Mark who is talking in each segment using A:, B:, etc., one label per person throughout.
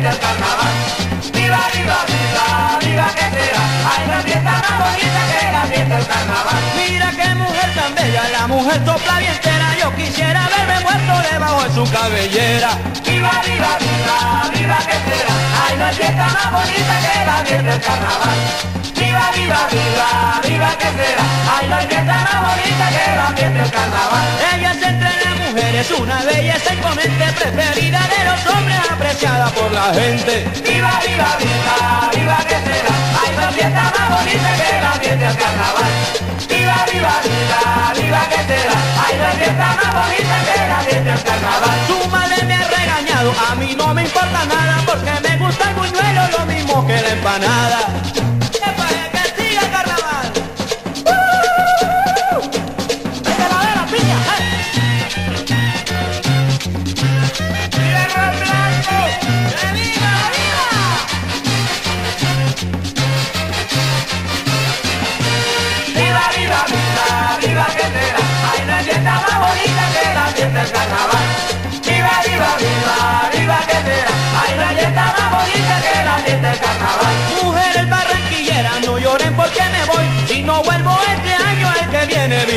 A: fiesta del carnaval. Viva, viva, viva, viva que será. Hay no fiesta más bonita que la fiesta del carnaval.
B: Mira qué mujer tan bella, la mujer sopla bien entera. Yo quisiera verme muerto debajo de su cabellera.
A: Viva, viva, viva, viva que será. Hay no fiesta más bonita que la fiesta del carnaval. Viva, viva, viva, viva que será. Hay no fiesta más bonita que la fiesta del carnaval.
B: Ella es una belleza imponente, preferida de los hombres, apreciada por la gente.
A: Viva, viva, viva, viva que será. Hay no fiesta más bonita que la fiesta del carnaval. Viva, viva, viva, viva que será. Hay no fiesta más bonita que la fiesta del carnaval.
B: Su madre me ha regañado, a mí no me importa nada, porque me gusta el buñuelo lo mismo que la empanada.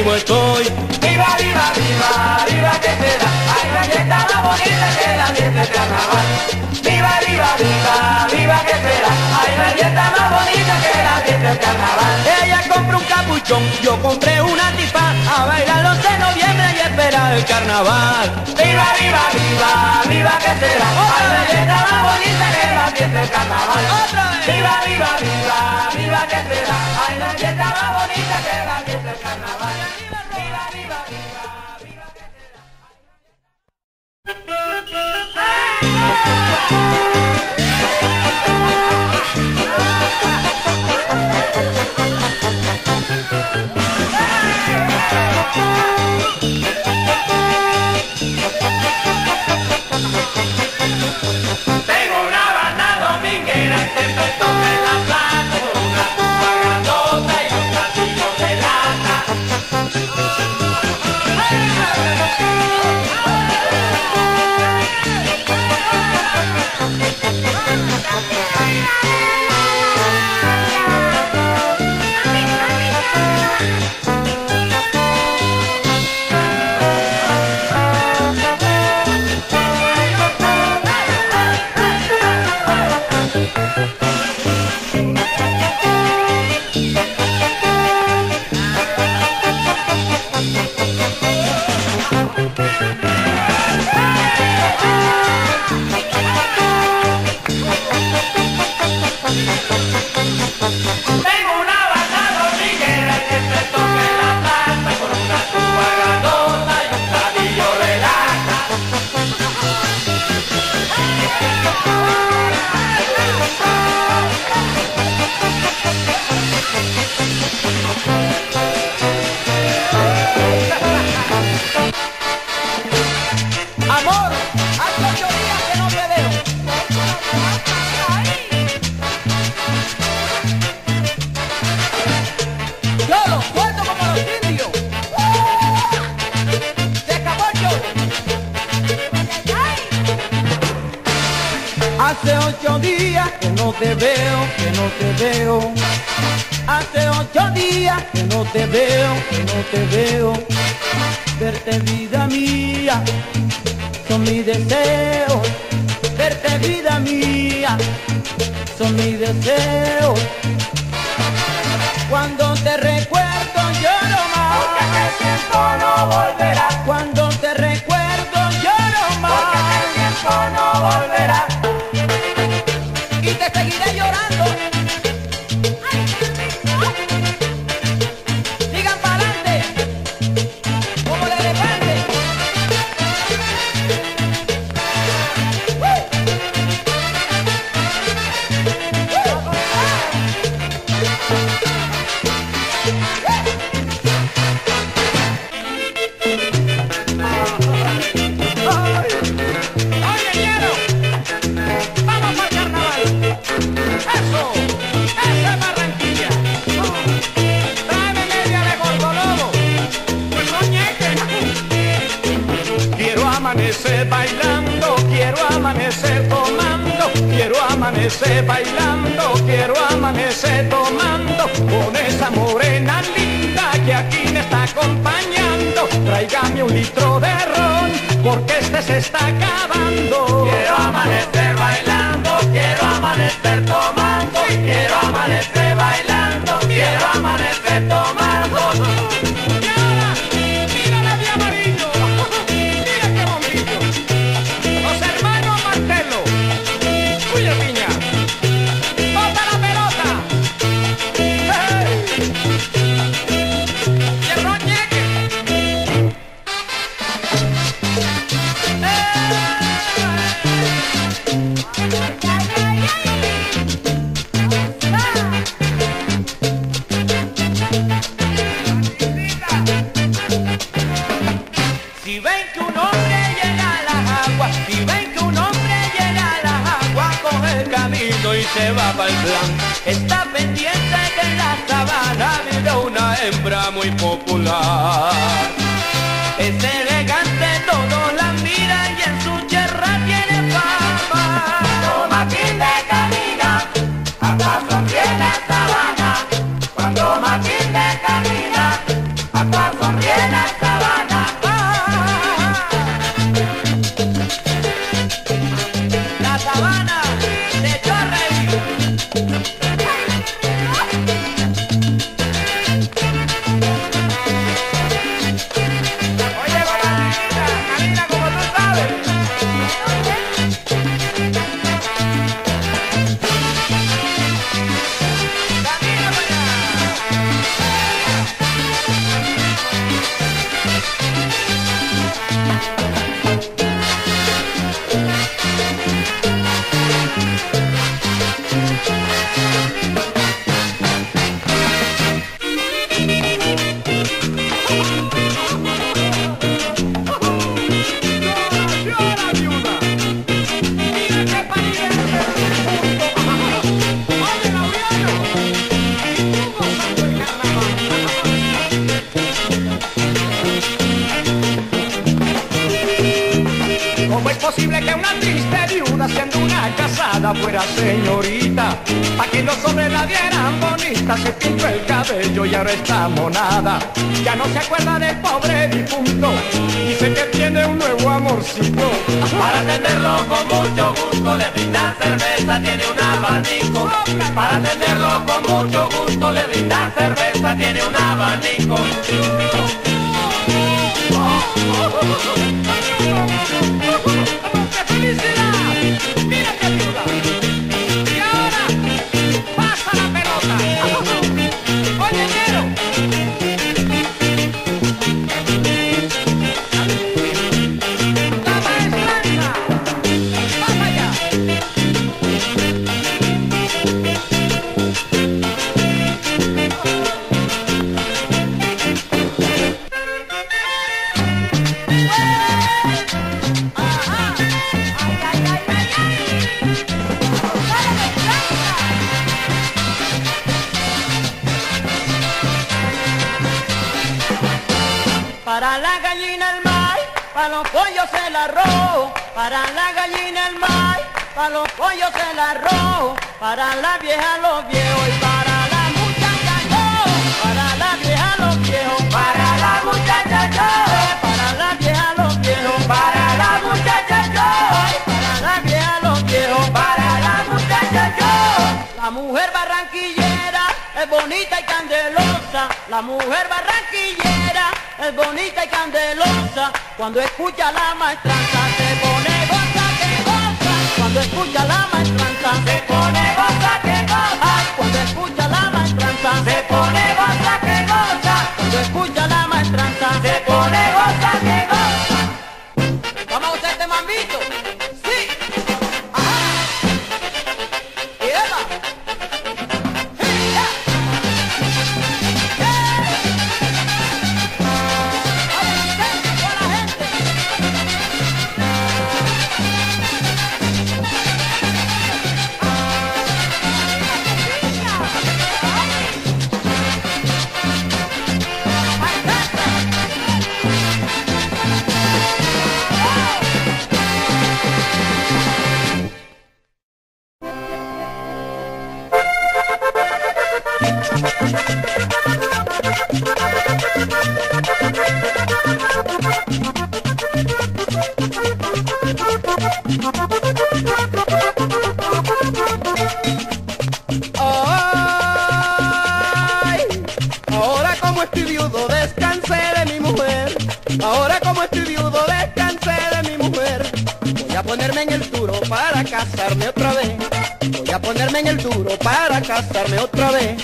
B: Vivo estoy.
A: Viva, viva, viva, viva que será. Hay una fiesta más bonita que la fiesta del carnaval. Viva, viva, viva, viva que será. Hay una fiesta más bonita que la fiesta del carnaval.
B: Un capuchón, yo compré una tipa a bailar los de noviembre y esperar el carnaval.
A: Viva, viva, viva, viva que será. Una fiesta más bonita que la fiesta del carnaval.
B: ¡Otra vez!
A: Viva, viva, viva, viva que será. Hay una fiesta más bonita que la fiesta del carnaval.
B: Yeah. Te veo, que no te veo. Hace ocho días que no te veo, que no te veo. Verte vida mía, son mis deseos. Verte vida mía, son mis deseos. Cuando te recuerdo lloro
A: Porque
B: más.
A: aquel tiempo no volverá.
B: Cuando fuera señorita? Pa' que los hombres la vieran bonita, se pintó el cabello y ahora está monada. Ya no se acuerda del pobre difunto, dice que tiene un nuevo amorcito.
A: Para atenderlo con mucho gusto le brindan cerveza, tiene un abanico. Para atenderlo con mucho gusto le brindan cerveza, tiene un abanico.
B: El arroz. Para la gallina el maíz, para los pollos el arroz. Para la vieja los viejos y para la muchacha yo. Para la vieja los viejos,
A: Para la muchacha yo,
B: para la vieja los viejos,
A: para la muchacha yo,
B: para la vieja los viejos.
A: para la muchacha yo.
B: La mujer barranquillera es bonita y candelosa. La mujer barranquillera es bonita y candelosa. Cuando escucha la maestranza se pone goza que goza. Cuando escucha la maestranza
A: Se pone goza que goza,
B: cuando escucha la maestranza
A: se pone goza que goza,
B: Cuando escucha la maestranza
A: se pone goza que goza.
C: Para casarme otra vez. Voy a ponerme en el duro para casarme otra vez.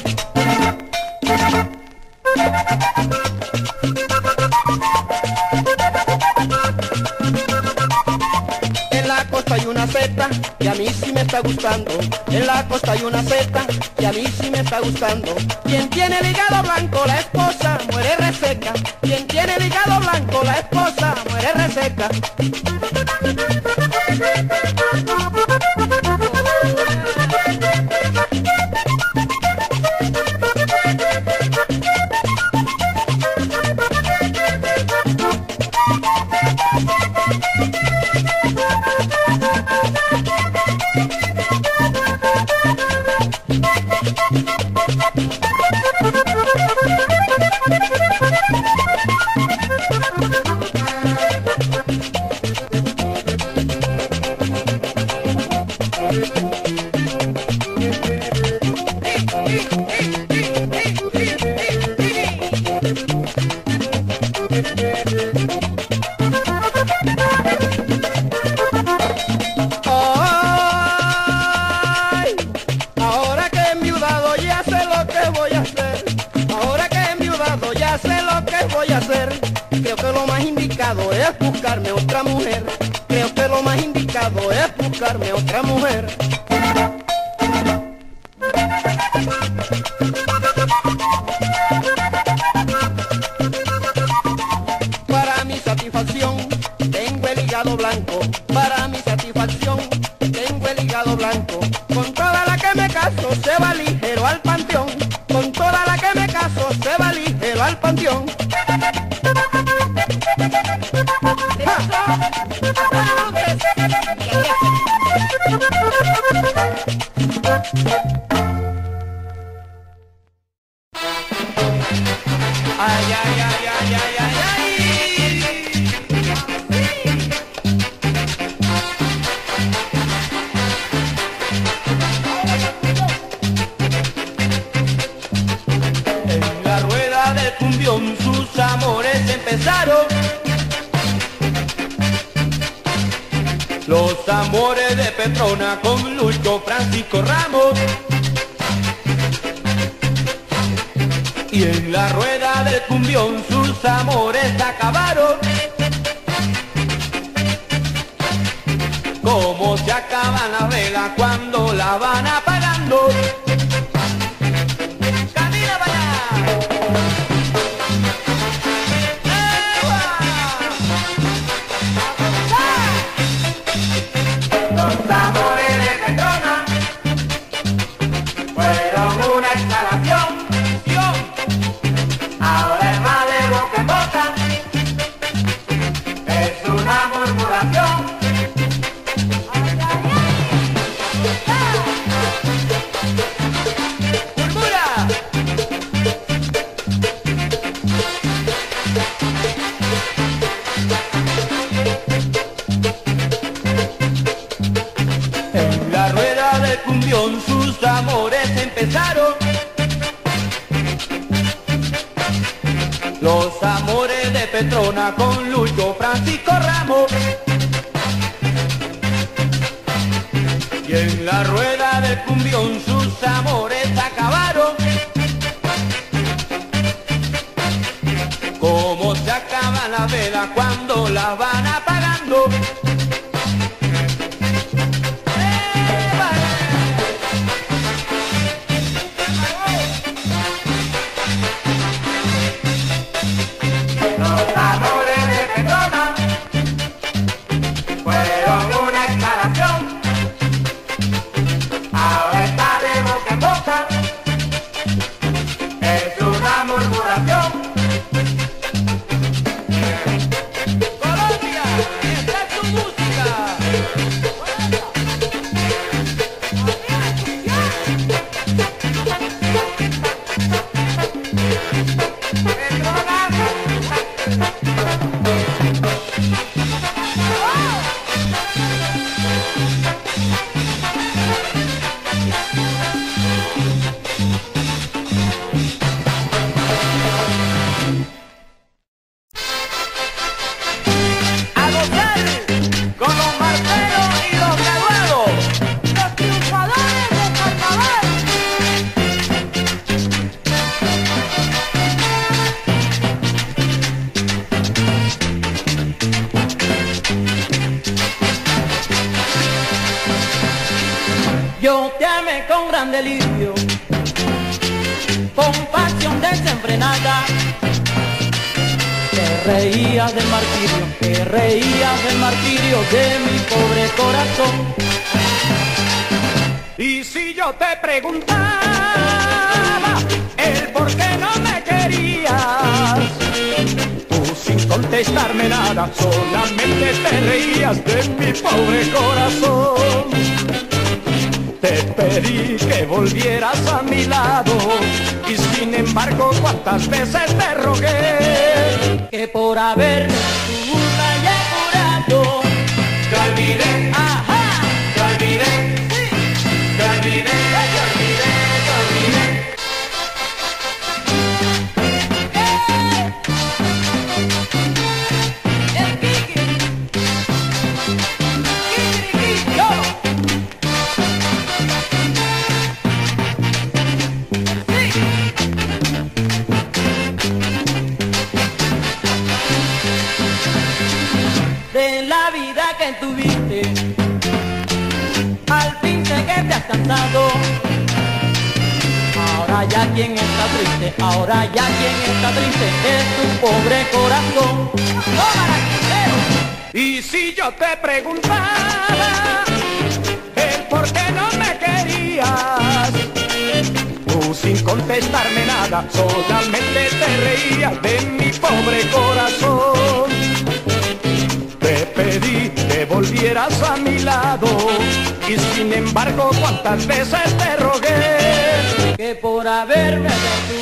C: En la costa hay una seta y a mí sí me está gustando. En la costa hay una seta y a mí sí me está gustando. Quien tiene el hígado blanco, la esposa muere reseca. Quien tiene el hígado blanco, la esposa muere reseca. Hacer. Creo que lo más indicado es buscarme otra mujer. Creo que lo más indicado es buscarme otra mujer. Del cumbión sus amores empezaron. Los amores de Petrona con Lucho Francisco Ramos. Y en la rueda del cumbión sus amores acabaron. Como se acaban las velas cuando la van apagando.
B: Gran delirio, con pasión desenfrenada. Te reías del martirio, te reías del martirio de mi pobre corazón.
D: Y si yo te preguntaba el por qué no me querías, tú sin contestarme nada, solamente te reías de mi pobre corazón. Te pedí que volvieras a mi lado y sin embargo cuántas veces te rogué
B: que por haber ahora ya quien está triste es tu pobre corazón.
D: Y si yo te preguntaba el por qué no me querías, tú sin contestarme nada, solamente te reías de mi pobre corazón. Te pedí que volvieras a mi lado y sin embargo cuántas veces te rogué.
B: Que por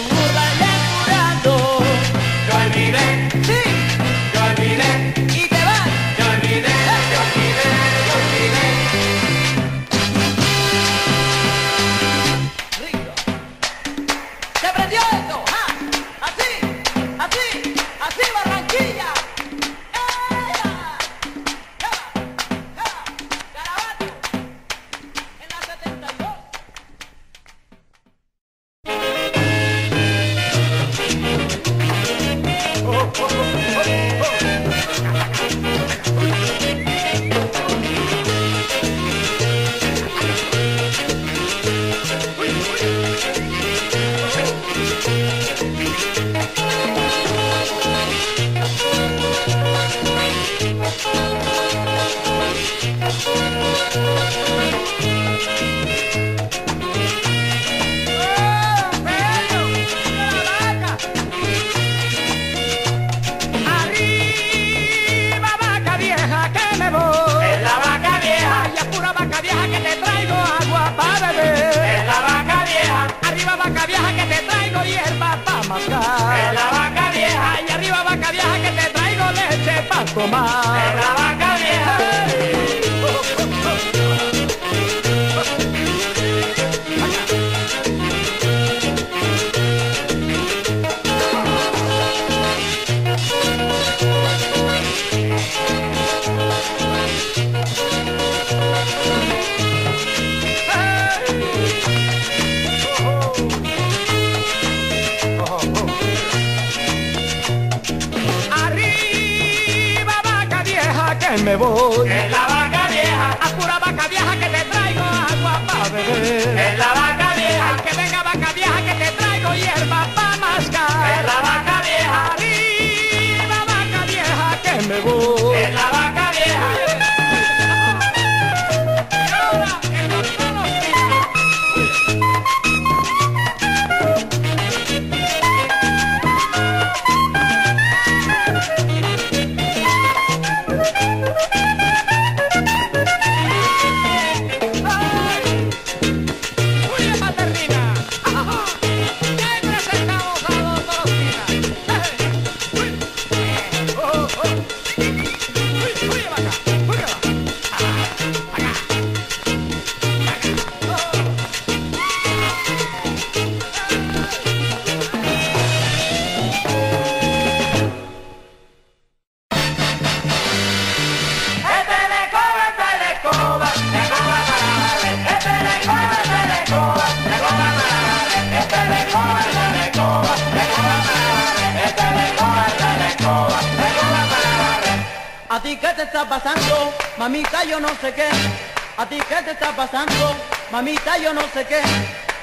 D: me voy.
A: Es la vaca vieja,
D: A pura vaca vieja que te traigo agua para beber.
A: es la vaca vieja,
D: Que venga vaca vieja que te traigo hierba para mascar.
A: es la vaca vieja,
D: Arriba vaca vieja que me voy.
B: Mamita, yo no sé qué, a ti qué te está pasando, mamita, yo no sé qué.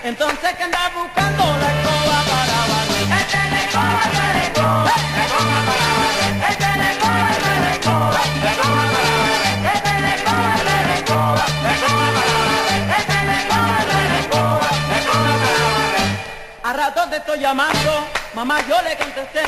B: Entonces que andas buscando la escoba para barrer.
A: Esta es la escoba, la escoba, la escoba para barrer. Esta es la escoba, la escoba, la escoba para barrer. Esta es la escoba, la escoba, la escoba para barrer. Esta es la escoba, la escoba, la para barrer.
B: A rato te estoy llamando, mamá, yo le contesté.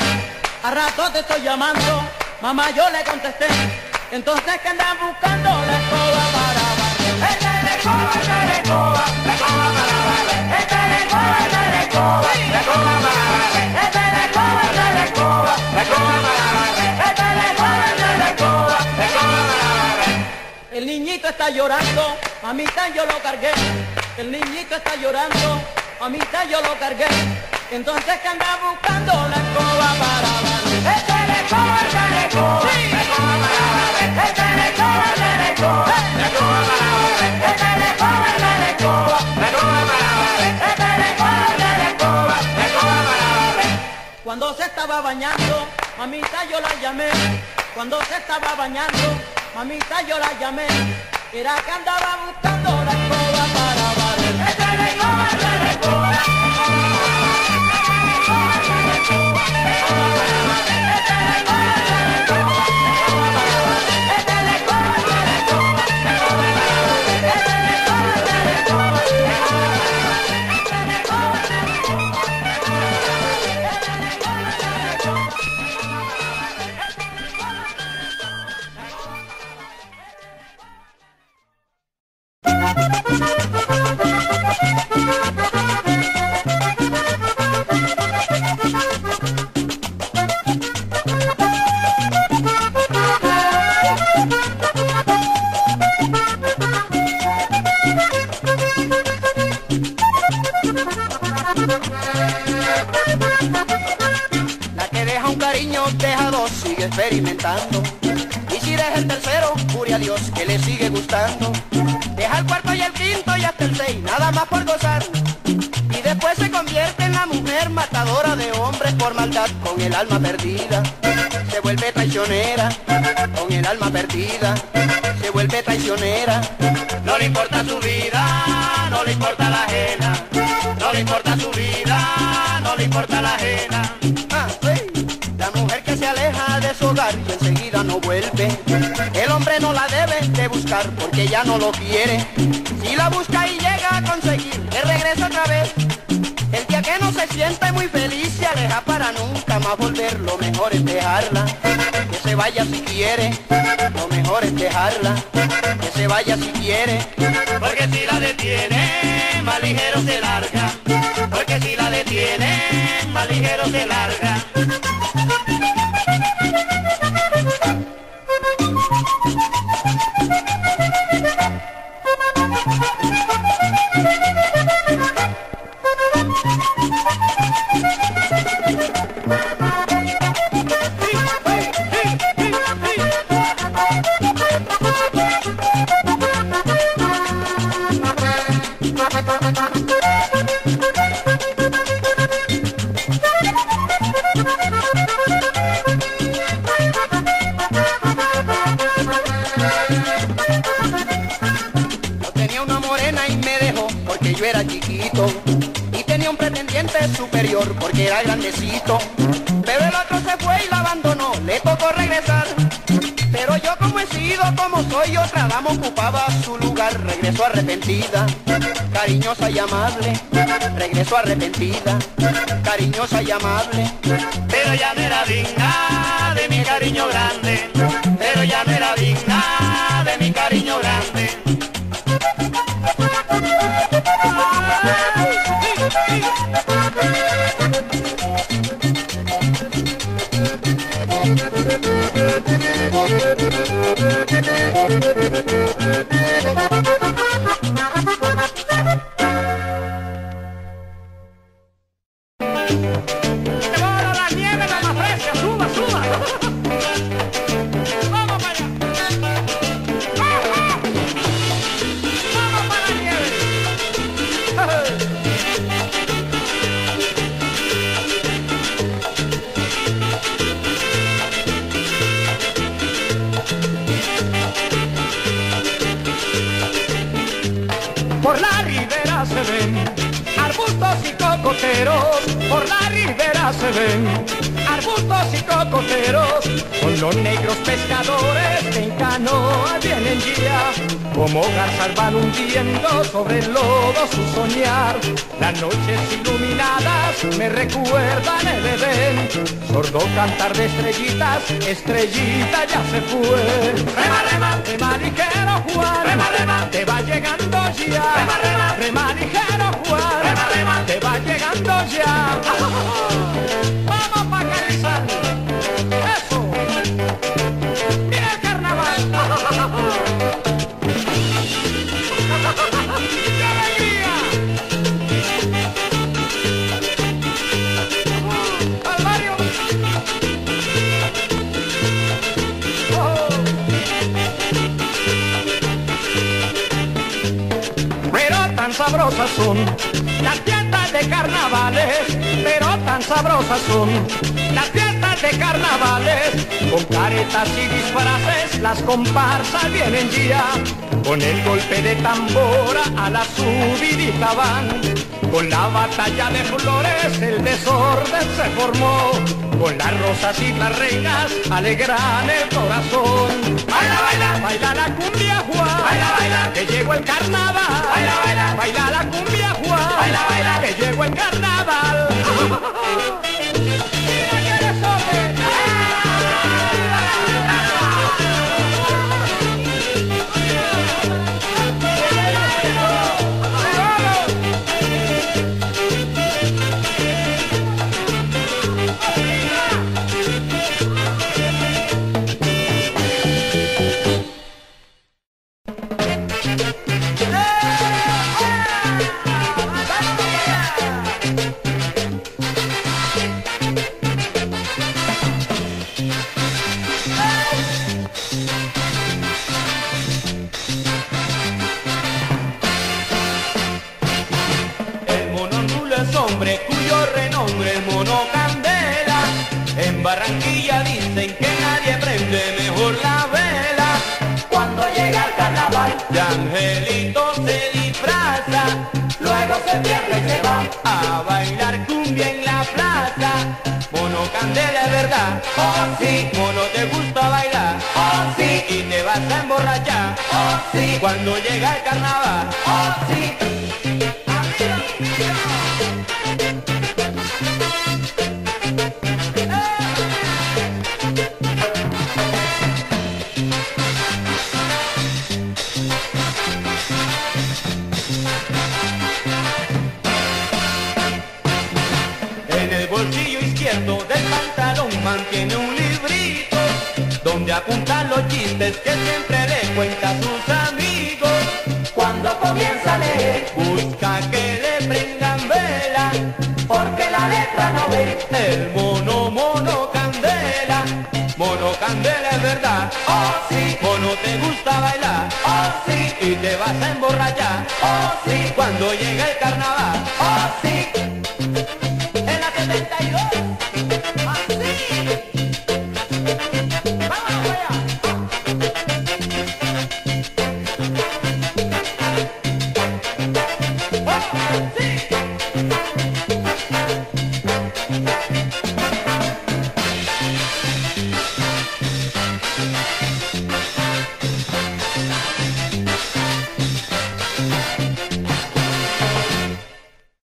B: A rato te estoy llamando, mamá, yo le contesté. Entonces que andan buscando la escoba para barrer.
A: Esta es la escoba, esta es la escoba, la escoba para barrer. Esta es la escoba, esta es la escoba, la escoba para barrer. Esta es la escoba, esta es la escoba, la escoba para barrer. Esta es la escoba, esta es la escoba, la escoba para barrer.
B: El niñito está llorando, mamita yo lo cargué. El niñito está llorando, mamita yo lo cargué. Entonces que anda buscando la escoba para barrer.
A: Esta es la escoba, esta es la escoba, la escoba para barrer.
B: Cuando se estaba bañando, mamita yo la llamé. Cuando se estaba bañando, mamita yo la llamé. Era que andaba buscando la escoba para barrer.
C: Vuelve traicionera.
E: No le importa su vida, no le importa la ajena. No le importa su vida, no le importa la ajena.
C: Ah, sí. La mujer que se aleja de su hogar y enseguida no vuelve. El hombre no la debe de buscar porque ya no lo quiere. Si la busca y llega a conseguir que regrese otra vez. El día que no se siente muy feliz se aleja para nunca más volver. Lo mejor es dejarla, que se vaya si quiere. Lo mejor es dejarla, que se vaya si quiere.
E: Porque si la detiene, más ligero se larga. Porque si la detiene, más ligero se larga.
C: Ocupaba su lugar. Regresó arrepentida, cariñosa y amable. Regresó arrepentida, cariñosa y amable.
E: Pero ya no era digna de mi cariño grande.
D: Soñar las noches iluminadas me recuerdan el Edén. Sordo cantar de estrellitas estrellita ya se fue.
F: Rema, rema,
D: rema ligero Juan.
F: Rema, rema.
D: te va llegando ya.
F: Rema, rema.
D: rema ligero Juan.
F: Rema, rema.
D: te va llegando ya. Vamos pa' sabrosas son las fiestas de carnavales, pero tan sabrosas son las fiestas de carnavales. Con caretas y disfraces las comparsas vienen ya, con el golpe de tambora a la subidita van. Con la batalla de flores el desorden se formó, con las rosas y las reinas alegran el corazón.
F: Baila, baila.
D: Baila la cumbia Juan,
F: Baila, baila.
D: que llegó el carnaval.
F: Baila, baila.
D: Baila la cumbia Juan,
F: Baila, baila.
D: que llegó el carnaval. hombre cuyo renombre es mono candela. En Barranquilla dicen que nadie prende mejor la vela.
F: Cuando llega el carnaval,
D: De angelito se disfraza
F: luego se pierde y se va.
D: a bailar cumbia en la plaza. Mono candela es verdad.
F: Oh sí,
D: Mono te gusta bailar
F: oh sí,
D: y te vas a emborrachar
F: oh sí,
D: cuando llega el carnaval.
F: oh sí.
D: Del pantalón mantiene un librito donde apuntan los chistes que siempre le cuenta a sus amigos.
F: Cuando comienza a leer,
D: Busca que le prendan vela
F: porque la letra no ve.
D: el mono mono candela. Mono candela es verdad.
F: Oh sí,
D: Mono te gusta bailar
F: oh sí,
D: y te vas a emborrachar
F: oh sí,
D: cuando llega el carnaval.
F: oh sí.
D: En la 72